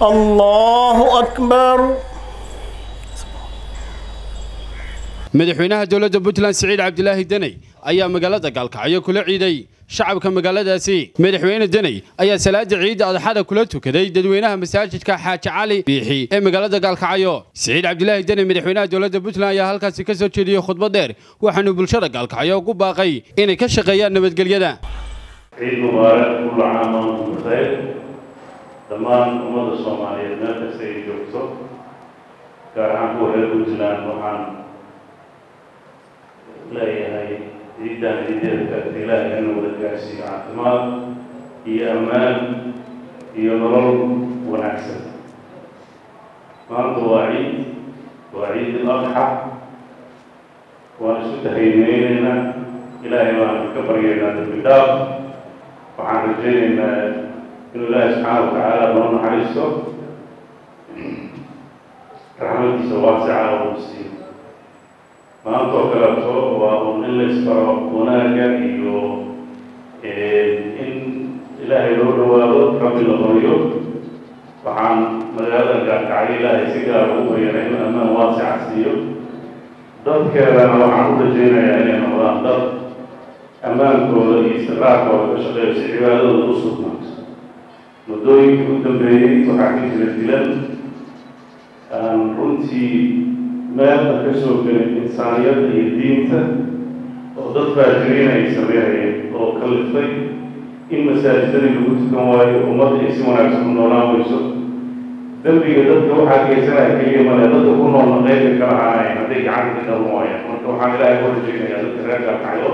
allahu akbar. Madaxweynaha dowladda puntland siciid cabdilaahi deney ayaa magaalada gaalkacyo kula ciiday shacabka magaaladaasi. Madaxweyne deney ayaa salaada ciidda adxada kula tukaday dadweynaha masaajidka xaaji cali biixi ee magaalada gaalkacyo siciid cabdilaahi deney madaxweynaha dowladda puntland ayaa halkaasi ka soo jeediyey khudbad dheer waxaanu bulshada gaalkacyo ugu baaqay inay ka shaqeeyaan nabadgelyada dhammaan ummadda soomaaliyeed meel kasta ay joogto gaar ahaan kuwa reer puntland waxaan leeyahay ciidan ciideeda kaagta ilaahay ina wada gaarsiiyo caafimaad iyo ammaan iyo nolol wanaagsan. Maanta waa ciid waa ciid al-adxa waan isu tahaymaynaynaa ilaahay baan ka baryaynaa dambi dhaaf. Waxaan rajaynaynaa inuu ilaahay subxaana wa tacaala noo naxariisto. Raxmadiisa waasica oo siiyo maanta oo kaleeto waa un in la isbaro wanaagga iyo in ilaahay loo dhawaado rabbi la baryo waxaan magaalada gaarkacyo ilaahay si gaar ugu bayanay in ammaan waasica siiyo. Dadkeedana waxaan u rajaynayaa inay noqdaan dad ammaankooda iyo istiqraarkooda ka shaqeeyo si cibaadadooda u sugnaato muddooyinkii u dambeeyey waxaa ka jira dilan runtii meelna ka soo gelin insaaniyadda iyo diinta oo dad faajiriin ay sameynayeen oo kaliftay in masaajidadii lagu tukan waayo ummadda ay si wanaagsan u noolaan weyso dembiga dadka waxaa geysanaya keliya male dadka ku noolna qeybka ka lahaanayn hadday gacanta ka qaban waayaan marka waxaan ilaahay ku rajaynayaa dadka reer gaalkacyo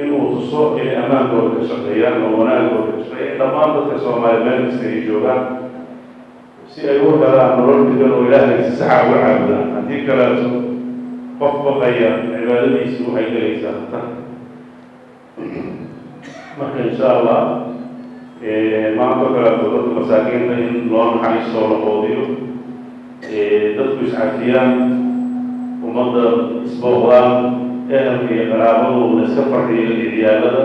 inuu tuso inay ammaankooda ka shaqeeyaan oo wanaagooda ka shaqeeyaan dhammaan dadka soomaaliya meel kasta ay joogaan si ay u helaan nolol degan oo ilaahay si saxa uga caabudaan haddii kaleeto qof baqaya cibaadadiisi waxay gelaysaa khatar marka insha allah maanta kaleeto dadka masaakiinta in loo naxariistoo la qoodiyo dadku iscafiyaan ummadda isbooqdaan ehelka iyo iska farxiyo iyo ciyaalada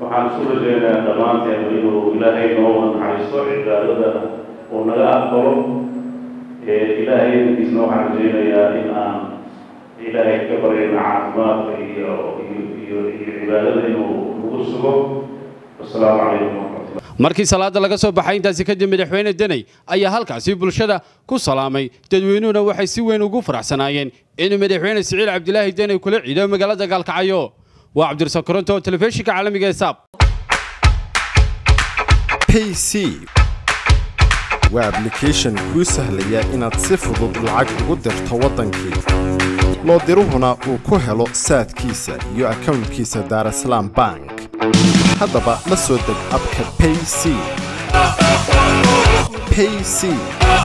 waxaan isu rajaynayaa dhammaanteen inuu ilaahay noo naxariisto cibaadada uu naga aqbalo. Ilaahay dankiisna waxaan rajaynayaa in aan ilaahay ka baryayna caafimaadka iyo iyo iyo cibaadada inuu nagu sugo. Wasalaamu calaykum markii salaada laga soo baxay intaasi kadib madaxweyne deney ayaa halkaasi bulshada ku salaamay. Dadweynuhuna waxay si weyn ugu faraxsanaayeen inuu madaxweyne siciid cabdilaahi deney kula ciido magaalada gaalkacyo waa cabdirasaaq koronto telefishinka caalamiga ee saab. Waa ablication kuu sahlaya inaad si fudud lacag ugu dirto waddankii loo diruhuna uu ku helo saadkiisa iyo akownkiisa daarasalaam bank haddaba la soo deg abka payc payc